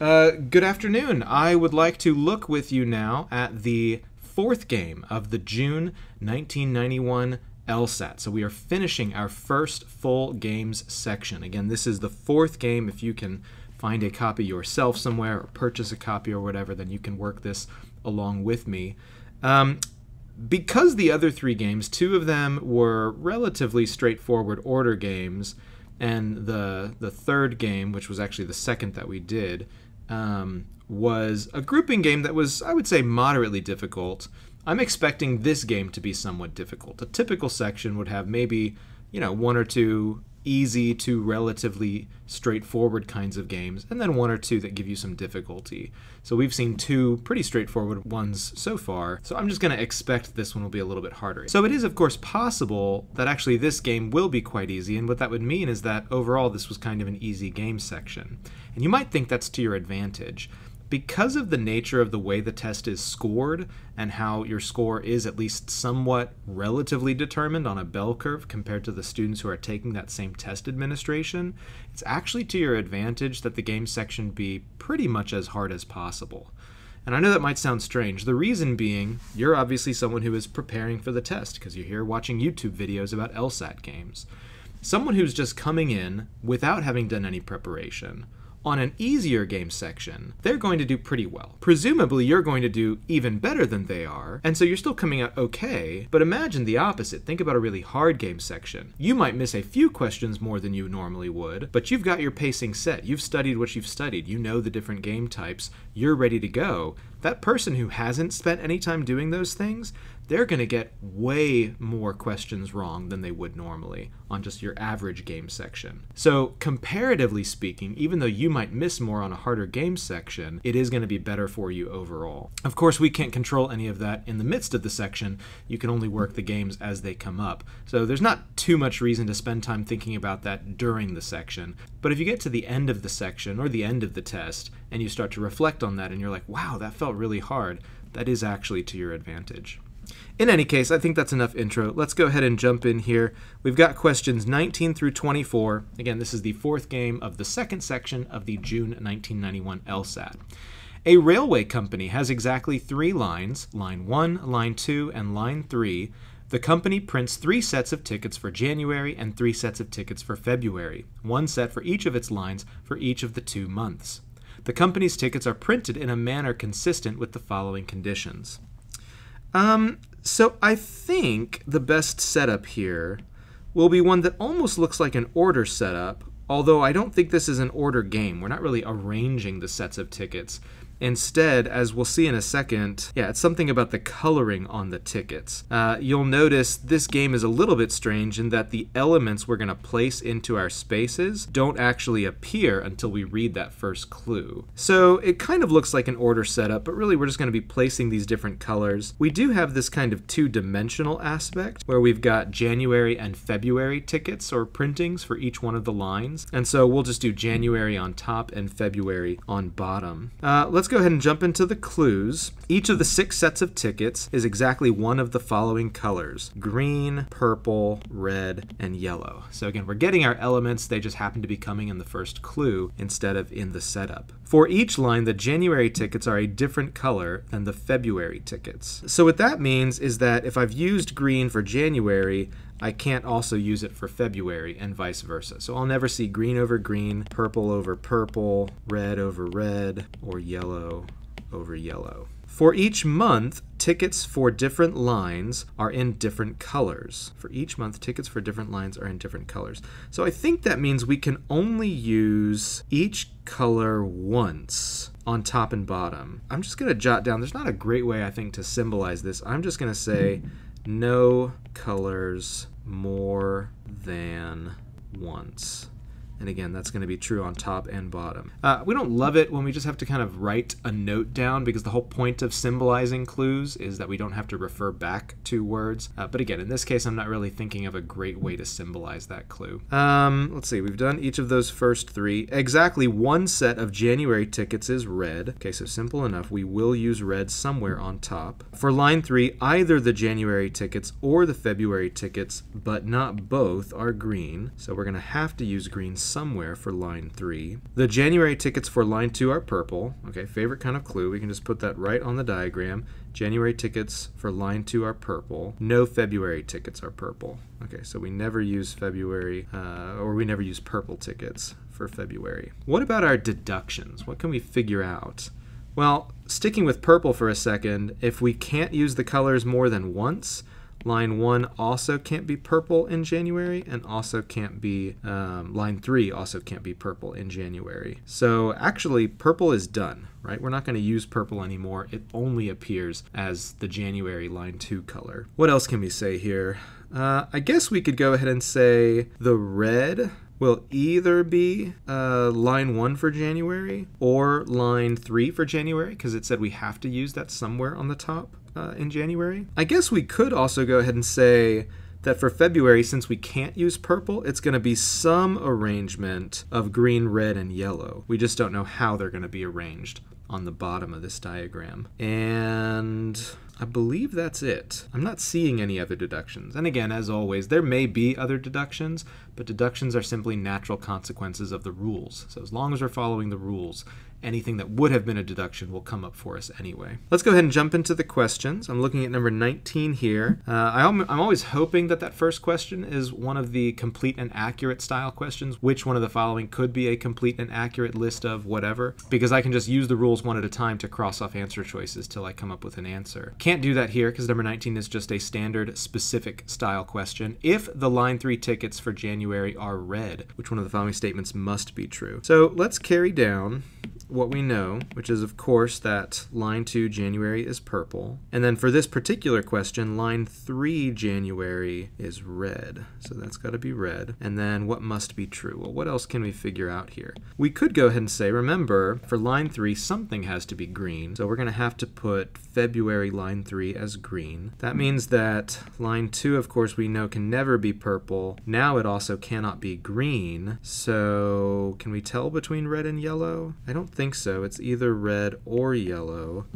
Uh, good afternoon. I would like to look with you now at the fourth game of the June 1991 LSAT. So we are finishing our first full games section. Again, this is the fourth game. If you can find a copy yourself somewhere or purchase a copy or whatever, then you can work this along with me. Um, because the other three games, two of them were relatively straightforward order games, and the the third game, which was actually the second that we did, um, was a grouping game that was, I would say, moderately difficult. I'm expecting this game to be somewhat difficult. A typical section would have maybe, you know, one or two easy to relatively straightforward kinds of games, and then one or two that give you some difficulty. So we've seen two pretty straightforward ones so far, so I'm just going to expect this one will be a little bit harder. So it is, of course, possible that actually this game will be quite easy, and what that would mean is that overall this was kind of an easy game section. And you might think that's to your advantage because of the nature of the way the test is scored and how your score is at least somewhat relatively determined on a bell curve compared to the students who are taking that same test administration, it's actually to your advantage that the game section be pretty much as hard as possible. And I know that might sound strange. The reason being, you're obviously someone who is preparing for the test because you're here watching YouTube videos about LSAT games. Someone who's just coming in without having done any preparation on an easier game section, they're going to do pretty well. Presumably, you're going to do even better than they are, and so you're still coming out okay, but imagine the opposite. Think about a really hard game section. You might miss a few questions more than you normally would, but you've got your pacing set. You've studied what you've studied. You know the different game types. You're ready to go. That person who hasn't spent any time doing those things, they're going to get way more questions wrong than they would normally on just your average game section. So, comparatively speaking, even though you might miss more on a harder game section, it is going to be better for you overall. Of course, we can't control any of that in the midst of the section. You can only work the games as they come up. So, there's not too much reason to spend time thinking about that during the section. But if you get to the end of the section or the end of the test and you start to reflect on that and you're like, wow, that felt really hard, that is actually to your advantage. In any case, I think that's enough intro. Let's go ahead and jump in here. We've got questions 19 through 24. Again, this is the fourth game of the second section of the June 1991 LSAT. A railway company has exactly three lines, line 1, line 2, and line 3. The company prints three sets of tickets for January and three sets of tickets for February, one set for each of its lines for each of the two months. The company's tickets are printed in a manner consistent with the following conditions. Um, so I think the best setup here will be one that almost looks like an order setup, although I don't think this is an order game. We're not really arranging the sets of tickets. Instead, as we'll see in a second, yeah, it's something about the coloring on the tickets. Uh, you'll notice this game is a little bit strange in that the elements we're going to place into our spaces don't actually appear until we read that first clue. So it kind of looks like an order setup, but really we're just going to be placing these different colors. We do have this kind of two-dimensional aspect where we've got January and February tickets or printings for each one of the lines. And so we'll just do January on top and February on bottom. Uh, let's go go ahead and jump into the clues. Each of the six sets of tickets is exactly one of the following colors green, purple, red, and yellow. So again, we're getting our elements, they just happen to be coming in the first clue instead of in the setup. For each line, the January tickets are a different color than the February tickets. So what that means is that if I've used green for January, I can't also use it for February and vice versa. So I'll never see green over green, purple over purple, red over red, or yellow over yellow. For each month, tickets for different lines are in different colors. For each month, tickets for different lines are in different colors. So I think that means we can only use each color once on top and bottom. I'm just going to jot down, there's not a great way I think to symbolize this. I'm just going to say no colors more than once. And again, that's going to be true on top and bottom. Uh, we don't love it when we just have to kind of write a note down because the whole point of symbolizing clues is that we don't have to refer back to words. Uh, but again, in this case, I'm not really thinking of a great way to symbolize that clue. Um, let's see, we've done each of those first three. Exactly one set of January tickets is red. Okay, so simple enough. We will use red somewhere on top. For line three, either the January tickets or the February tickets, but not both, are green. So we're going to have to use green somewhere for line 3. The January tickets for line 2 are purple. Okay, favorite kind of clue. We can just put that right on the diagram. January tickets for line 2 are purple. No February tickets are purple. Okay, so we never use February, uh, or we never use purple tickets for February. What about our deductions? What can we figure out? Well, sticking with purple for a second, if we can't use the colors more than once, line 1 also can't be purple in January, and also can't be, um, line 3 also can't be purple in January. So actually, purple is done, right? We're not going to use purple anymore. It only appears as the January line 2 color. What else can we say here? Uh, I guess we could go ahead and say the red will either be uh, line 1 for January or line 3 for January because it said we have to use that somewhere on the top uh, in January. I guess we could also go ahead and say that for February, since we can't use purple, it's going to be some arrangement of green, red, and yellow. We just don't know how they're going to be arranged on the bottom of this diagram. And I believe that's it. I'm not seeing any other deductions. And again, as always, there may be other deductions, but deductions are simply natural consequences of the rules. So as long as we're following the rules, anything that would have been a deduction will come up for us anyway. Let's go ahead and jump into the questions. I'm looking at number 19 here. Uh, I am always hoping that that first question is one of the complete and accurate style questions. Which one of the following could be a complete and accurate list of whatever? Because I can just use the rules one at a time to cross off answer choices till I come up with an answer. Can't do that here because number 19 is just a standard specific style question. If the line 3 tickets for January are red, which one of the following statements must be true? So let's carry down what we know, which is, of course, that line 2 January is purple. And then for this particular question, line 3 January is red. So that's got to be red. And then what must be true? Well, what else can we figure out here? We could go ahead and say, remember, for line 3, something has to be green. So we're going to have to put February line 3 as green. That means that line 2, of course, we know can never be purple. Now it also cannot be green. So can we tell between red and yellow? I don't think so. It's either red or yellow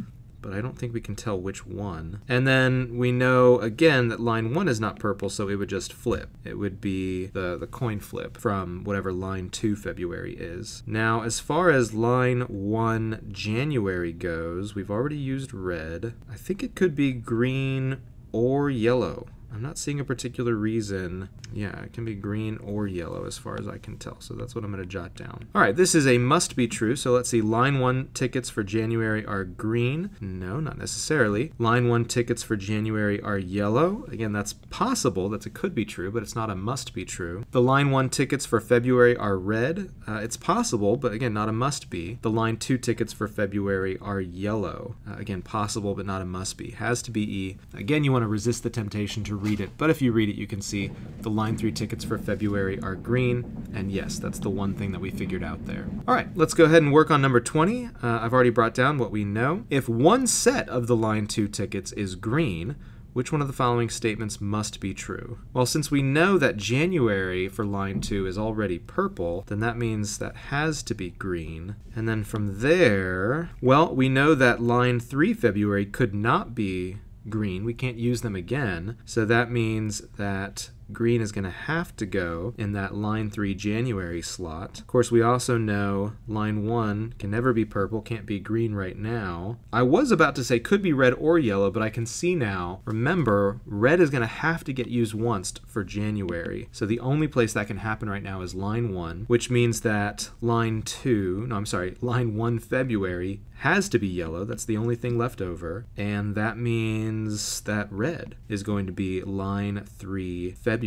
but I don't think we can tell which one. And then we know again that line 1 is not purple, so it would just flip. It would be the, the coin flip from whatever line 2 February is. Now, as far as line 1 January goes, we've already used red. I think it could be green or yellow. I'm not seeing a particular reason. Yeah, it can be green or yellow as far as I can tell. So that's what I'm going to jot down. All right, this is a must be true. So let's see. Line 1 tickets for January are green. No, not necessarily. Line 1 tickets for January are yellow. Again, that's possible. That's a could be true, but it's not a must be true. The line 1 tickets for February are red. Uh, it's possible, but again, not a must be. The line 2 tickets for February are yellow. Uh, again, possible, but not a must be. Has to be E. Again, you want to resist the temptation to read it, but if you read it, you can see the line 3 tickets for February are green, and yes, that's the one thing that we figured out there. All right, let's go ahead and work on number 20. Uh, I've already brought down what we know. If one set of the line 2 tickets is green, which one of the following statements must be true? Well, since we know that January for line 2 is already purple, then that means that has to be green. And then from there, well, we know that line 3 February could not be green. We can't use them again. So that means that green is going to have to go in that line 3 January slot. Of course, we also know line 1 can never be purple, can't be green right now. I was about to say could be red or yellow, but I can see now, remember, red is going to have to get used once for January. So the only place that can happen right now is line 1, which means that line 2, no, I'm sorry, line 1 February has to be yellow. That's the only thing left over. And that means that red is going to be line 3 February.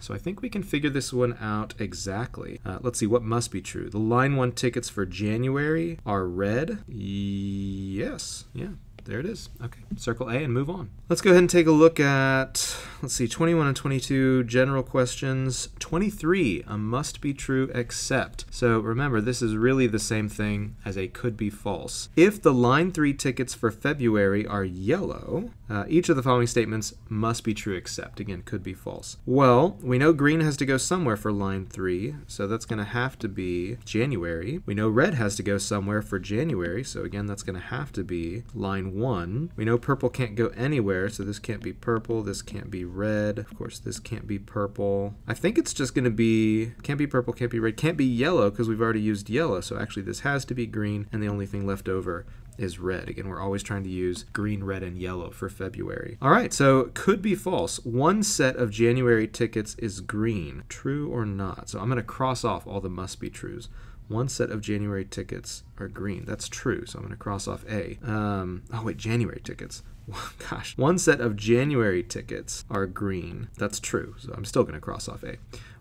So I think we can figure this one out exactly. Uh, let's see, what must be true? The line 1 tickets for January are red. Yes, yeah, there it is. Okay, circle A and move on. Let's go ahead and take a look at, let's see, 21 and 22 general questions. 23, a must be true except. So remember, this is really the same thing as a could be false. If the line 3 tickets for February are yellow, uh, each of the following statements must be true except. Again, could be false. Well, we know green has to go somewhere for line 3, so that's going to have to be January. We know red has to go somewhere for January, so again, that's going to have to be line 1. We know purple can't go anywhere, so this can't be purple, this can't be red. Of course, this can't be purple. I think it's just going to be, can't be purple, can't be red, can't be yellow because we've already used yellow. So actually this has to be green, and the only thing left over is red. Again, we're always trying to use green, red, and yellow for February. All right, so could be false. One set of January tickets is green. True or not? So I'm going to cross off all the must be trues. One set of January tickets are green. That's true, so I'm going to cross off A. Um, oh, wait, January tickets. Gosh. One set of January tickets are green. That's true, so I'm still going to cross off A.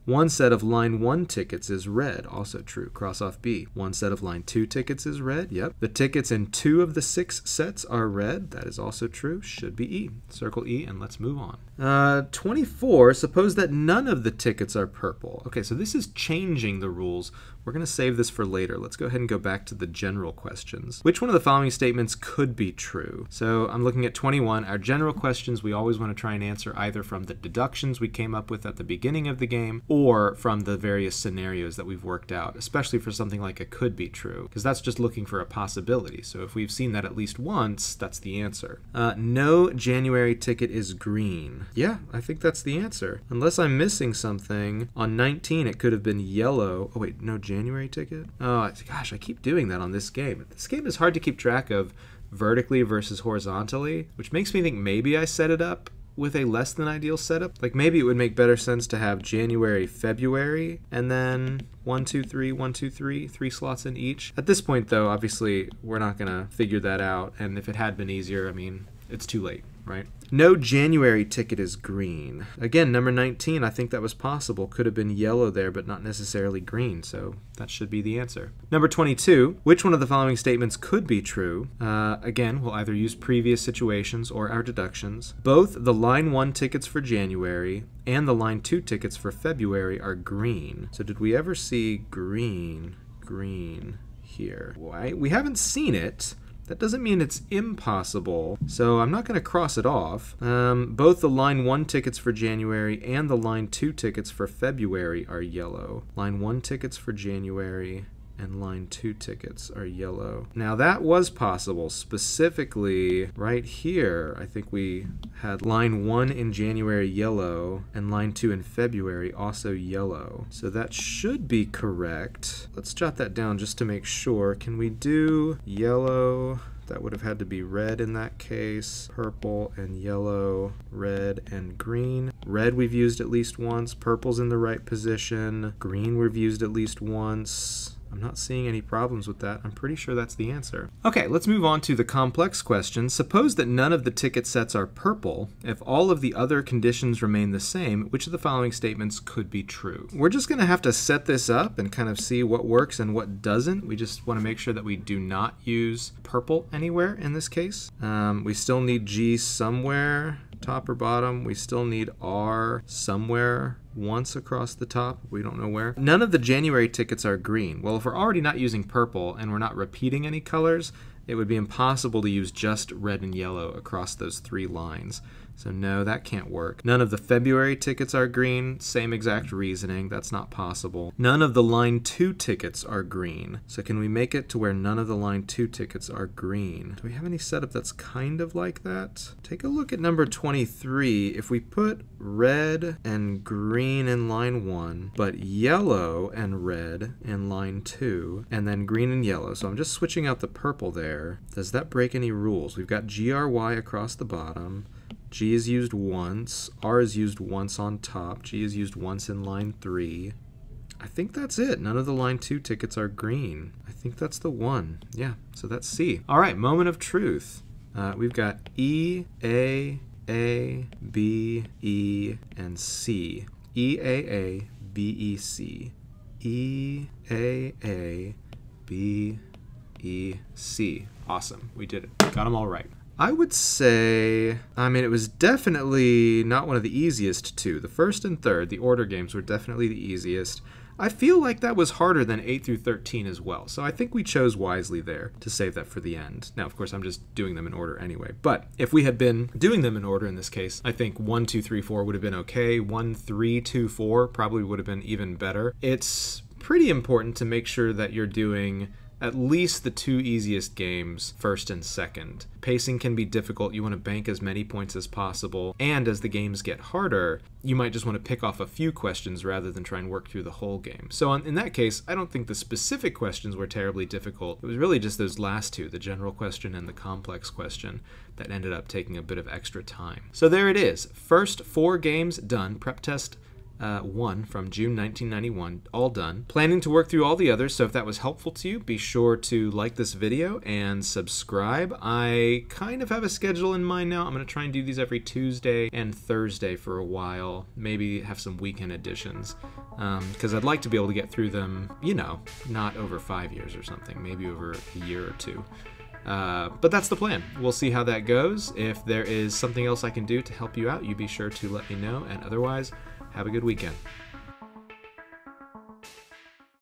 One set of line 1 tickets is red, also true. Cross off B. One set of line 2 tickets is red, yep. The tickets in two of the six sets are red, that is also true. Should be E. Circle E and let's move on. Uh, 24, suppose that none of the tickets are purple. Okay, so this is changing the rules. We're going to save this for later. Let's go ahead and go back to the general questions. Which one of the following statements could be true? So I'm looking at 21. Our general questions we always want to try and answer either from the deductions we came up with at the beginning of the game or from the various scenarios that we've worked out, especially for something like a could be true, because that's just looking for a possibility. So if we've seen that at least once, that's the answer. Uh, no January ticket is green. Yeah, I think that's the answer. Unless I'm missing something, on 19 it could have been yellow. Oh wait, no January ticket? Oh gosh, I keep doing that on this game. This game is hard to keep track of vertically versus horizontally, which makes me think maybe I set it up with a less than ideal setup. Like maybe it would make better sense to have January, February, and then one, two, three, one, two, three, three slots in each. At this point, though, obviously we're not gonna figure that out. And if it had been easier, I mean, it's too late, right? No January ticket is green. Again, number 19, I think that was possible. Could have been yellow there, but not necessarily green, so that should be the answer. Number 22, which one of the following statements could be true? Uh, again, we'll either use previous situations or our deductions. Both the line 1 tickets for January and the line 2 tickets for February are green. So did we ever see green, green here? Why? We haven't seen it. That doesn't mean it's impossible, so I'm not going to cross it off. Um, both the line 1 tickets for January and the line 2 tickets for February are yellow. Line 1 tickets for January and line 2 tickets are yellow. Now that was possible, specifically right here, I think we had line 1 in January yellow and line 2 in February also yellow. So that should be correct. Let's jot that down just to make sure. Can we do yellow? That would have had to be red in that case, purple and yellow, red and green. Red we've used at least once, purple's in the right position, green we've used at least once. I'm not seeing any problems with that. I'm pretty sure that's the answer. Okay, let's move on to the complex question. Suppose that none of the ticket sets are purple. If all of the other conditions remain the same, which of the following statements could be true? We're just going to have to set this up and kind of see what works and what doesn't. We just want to make sure that we do not use purple anywhere in this case. Um, we still need G somewhere top or bottom. We still need R somewhere once across the top. We don't know where. None of the January tickets are green. Well, if we're already not using purple and we're not repeating any colors, it would be impossible to use just red and yellow across those three lines. So no, that can't work. None of the February tickets are green. Same exact reasoning. That's not possible. None of the line 2 tickets are green. So can we make it to where none of the line 2 tickets are green? Do we have any setup that's kind of like that? Take a look at number 23. If we put red and green in line 1, but yellow and red in line 2, and then green and yellow. So I'm just switching out the purple there. Does that break any rules? We've got GRY across the bottom. G is used once, R is used once on top, G is used once in line 3. I think that's it. None of the line 2 tickets are green. I think that's the one. Yeah, so that's C. All right, moment of truth. Uh, we've got E, A, A, B, E, and C. E, A, A, B, E, C. E, A, A, B, E, C. Awesome. We did it. Got them all right. I would say, I mean, it was definitely not one of the easiest two. The first and third, the order games, were definitely the easiest. I feel like that was harder than 8 through 13 as well, so I think we chose wisely there to save that for the end. Now, of course, I'm just doing them in order anyway, but if we had been doing them in order in this case, I think 1, 2, 3, 4 would have been okay. 1, 3, 2, 4 probably would have been even better. It's pretty important to make sure that you're doing at least the two easiest games, first and second. Pacing can be difficult. You want to bank as many points as possible. And as the games get harder, you might just want to pick off a few questions rather than try and work through the whole game. So, in that case, I don't think the specific questions were terribly difficult. It was really just those last two, the general question and the complex question, that ended up taking a bit of extra time. So, there it is. First four games done. Prep test uh, 1 from June 1991, all done. Planning to work through all the others, so if that was helpful to you, be sure to like this video and subscribe. I kind of have a schedule in mind now. I'm going to try and do these every Tuesday and Thursday for a while, maybe have some weekend editions, because um, I'd like to be able to get through them, you know, not over five years or something, maybe over a year or two. Uh, but that's the plan. We'll see how that goes. If there is something else I can do to help you out, you be sure to let me know. And otherwise, have a good weekend.